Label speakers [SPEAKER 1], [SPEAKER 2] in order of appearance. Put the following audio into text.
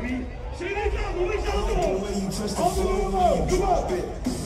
[SPEAKER 1] baby. See, they got when we go. The way you touch the floor, it.